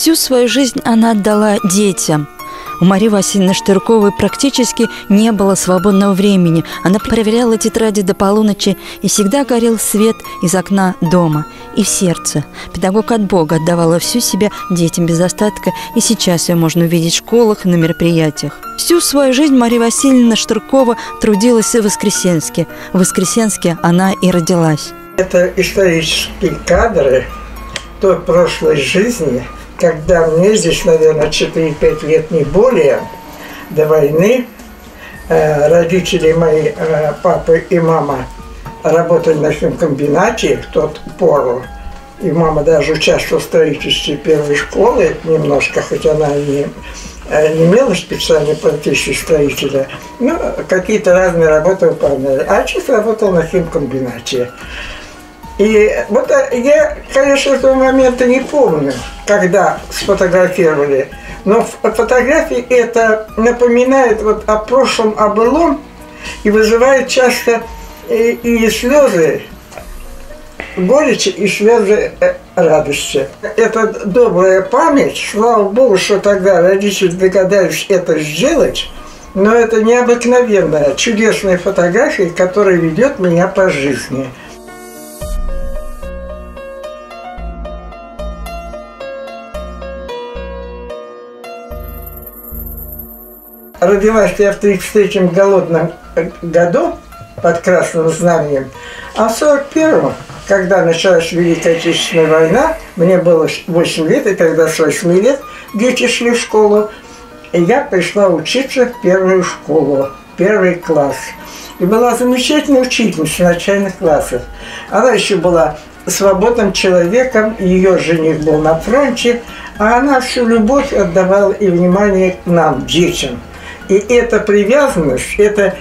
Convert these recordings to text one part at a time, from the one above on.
Всю свою жизнь она отдала детям. У Марии Васильевны Штырковой практически не было свободного времени. Она проверяла тетради до полуночи, и всегда горел свет из окна дома и в сердце. Педагог от Бога отдавала всю себя детям без остатка, и сейчас ее можно увидеть в школах и на мероприятиях. Всю свою жизнь Мария Васильевна Штыркова трудилась в Воскресенске. В Воскресенске она и родилась. Это исторические кадры той прошлой жизни – когда мне здесь, наверное, 4-5 лет, не более, до войны, э, родители мои, э, папа и мама, работали на химкомбинате в тот пору. И мама даже участвовала в строительстве первой школы немножко, хоть она не, э, не имела специальной профессии строителя. Ну, какие-то разные работы выполняли. А отец работал на химкомбинате. И вот я, конечно, этого момента не помню когда сфотографировали. Но фотографии это напоминает вот о прошлом, о былом и вызывает часто и, и слезы горечи и слезы э, радости. Это добрая память, слава Богу, что тогда родители догадались это сделать, но это необыкновенная, чудесная фотография, которая ведет меня по жизни. Родилась я в 33 голодном году под Красным Знаменем, а в 41-м, когда началась Великая Отечественная война, мне было 8 лет, и тогда с 8 лет дети шли в школу, и я пришла учиться в первую школу, первый класс. И была замечательная учительница начальных классов. Она еще была свободным человеком, ее жених был на фронте, а она всю любовь отдавала и внимание к нам, детям – и эта привязанность, это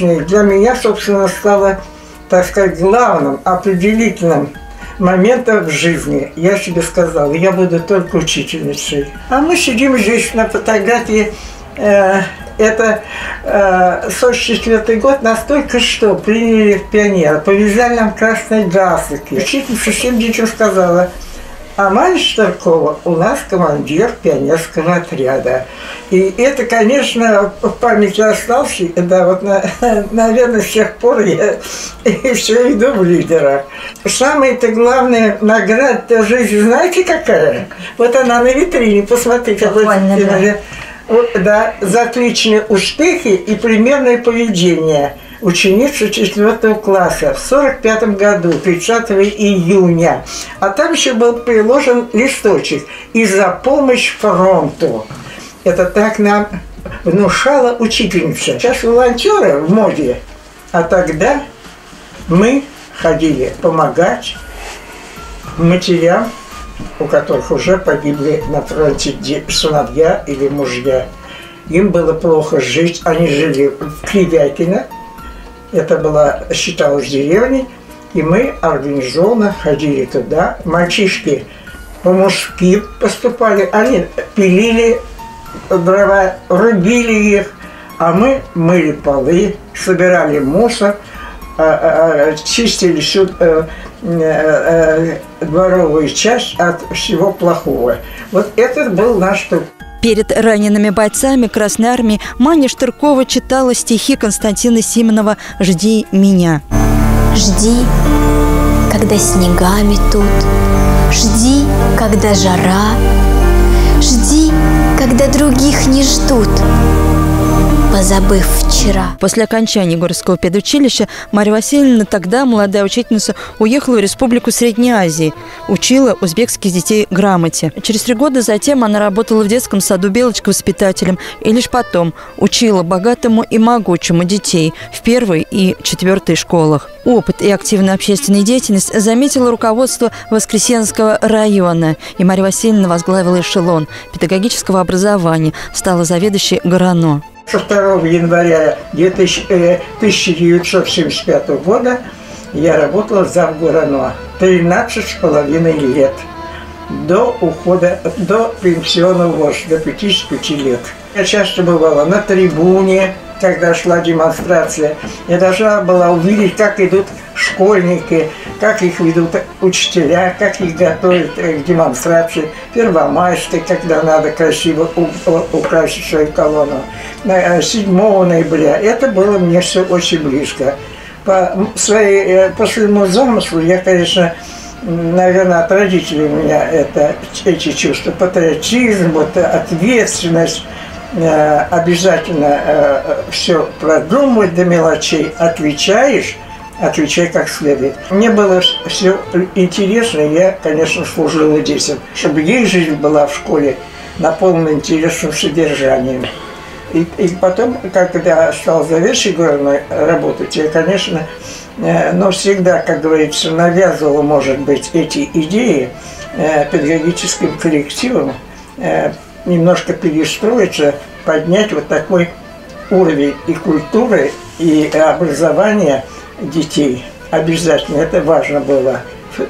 ней для меня, собственно, стало, так сказать, главным, определительным моментом в жизни. Я себе сказала, я буду только учительницей. А мы сидим здесь на фотографии э, это э, 44 год настолько, что приняли в пионера, повязали нам красные галстуки. Учительница всем детям сказала – а Майя Штаркова у нас командир пионерского отряда. И это, конечно, в памяти остался. Да, вот, наверное, с тех пор я и все иду в лидера. Самая-то главная награда жизни, знаете, какая? Вот она на витрине, посмотрите. Буквально, да. Вот, да, за отличные успехи и примерное поведение – ученица 4 класса в 45 году, 30 июня. А там еще был приложен листочек «И за помощь фронту». Это так нам внушала учительница. Сейчас волонтеры в моде, а тогда мы ходили помогать матерям, у которых уже погибли на фронте сыновья или мужья. Им было плохо жить, они жили в Кривякино, это была, считалось деревней, и мы организованно ходили туда. Мальчишки по-мужски поступали, они пилили дрова, рубили их, а мы мыли полы, собирали мусор, а, а, а, чистили всю э, э, э, дворовую часть от всего плохого. Вот это был наш труд. Перед ранеными бойцами Красной Армии Маня Штыркова читала стихи Константина Симонова «Жди меня». Жди, когда снега метут, Жди, когда жара, Жди, когда других не ждут, позабыв вчера. После окончания городского педучилища Марья Васильевна, тогда молодая учительница, уехала в Республику Средней Азии, учила узбекских детей грамоте. Через три года затем она работала в детском саду Белочка воспитателем и лишь потом учила богатому и могучему детей в первой и четвертой школах. Опыт и активная общественная деятельность заметила руководство Воскресенского района, и Марья Васильевна возглавила эшелон педагогического образования, стала заведующей ГРАНО. Со 2 января 1975 э, года я работала за Гурано 13 с половиной лет до ухода, до пенсионного возраста, до 55 лет. Я часто бывала на трибуне, когда шла демонстрация. Я должна была увидеть, как идут школьники, как их ведут учителя, как их готовят к демонстрации первомайской, когда надо красиво украсить свою колонну, 7 ноября. Это было мне все очень близко. По, своей, по своему замыслу я, конечно, наверное, от родителей у меня это, эти чувства. Патриотизм, вот, ответственность, э, обязательно э, все продумывать до мелочей, отвечаешь, отвечай как следует. Мне было все интересно, я, конечно, служила детям, чтобы их жизнь была в школе наполнена интересным содержанием. И, и потом, когда стал заведующей работать, я, конечно, Э, но всегда, как говорится, навязывала, может быть, эти идеи э, педагогическим коллективам э, немножко перестроиться, поднять вот такой уровень и культуры, и образования детей. Обязательно это важно было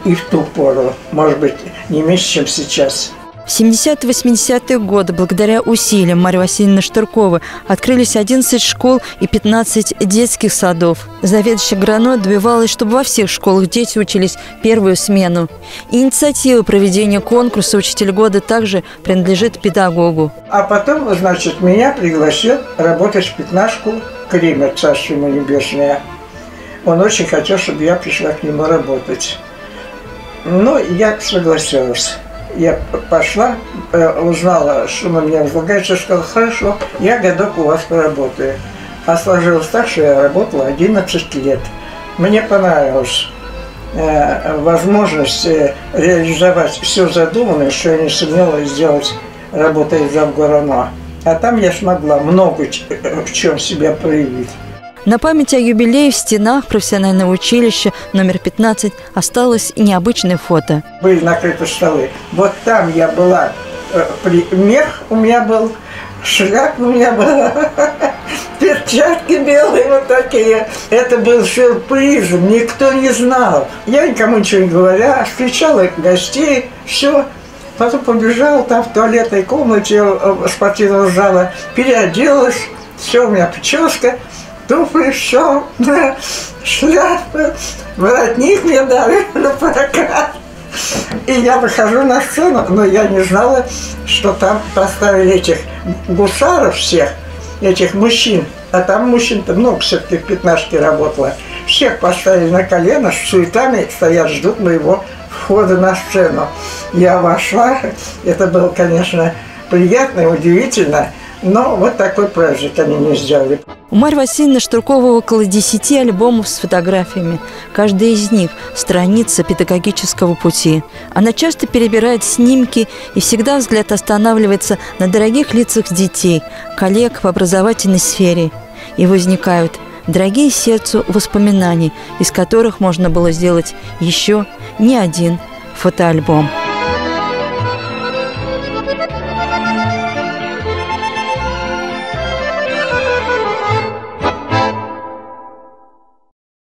и в ту пору, может быть, не меньше, чем сейчас. В 70-80-е годы, благодаря усилиям Марьи Васильевны Штырковой, открылись 11 школ и 15 детских садов. Заведующая Грано добивалась, чтобы во всех школах дети учились первую смену. Инициатива проведения конкурса «Учитель года» также принадлежит педагогу. А потом, значит, меня пригласил работать в пятнашку Кремер, Царство ему небесное. Он очень хотел, чтобы я пришла к нему работать. Но я согласилась я пошла, э, узнала, что на меня возлагается, сказала, хорошо, я годок у вас поработаю. А сложилось так, что я работала 11 лет. Мне понравилось э, возможность э, реализовать все задуманное, что я не сумела сделать, работая за Замгорано. А там я смогла много в чем себя проявить. На память о юбилее в стенах профессионального училища номер 15 осталось необычное фото. Были накрыты столы. Вот там я была, э, мех у меня был, шляпа у меня была, перчатки белые вот такие. Это был сюрпризом, никто не знал. Я никому ничего не говоря, встречала гостей, все. Потом побежала там в туалетной комнате э, спортивного зала, переоделась, все, у меня прическа туфли, все, шляпа, воротник мне дали на прокат. И я выхожу на сцену, но я не знала, что там поставили этих гусаров всех, этих мужчин. А там мужчин-то много все-таки в пятнашке работало. Всех поставили на колено, с суетами стоят, ждут моего входа на сцену. Я вошла, это было, конечно, приятно и удивительно, но вот такой праздник они не сделали. У Марьи Васильевны Штуркова около 10 альбомов с фотографиями. Каждая из них – страница педагогического пути. Она часто перебирает снимки, и всегда взгляд останавливается на дорогих лицах детей, коллег в образовательной сфере. И возникают дорогие сердцу воспоминания, из которых можно было сделать еще не один фотоальбом.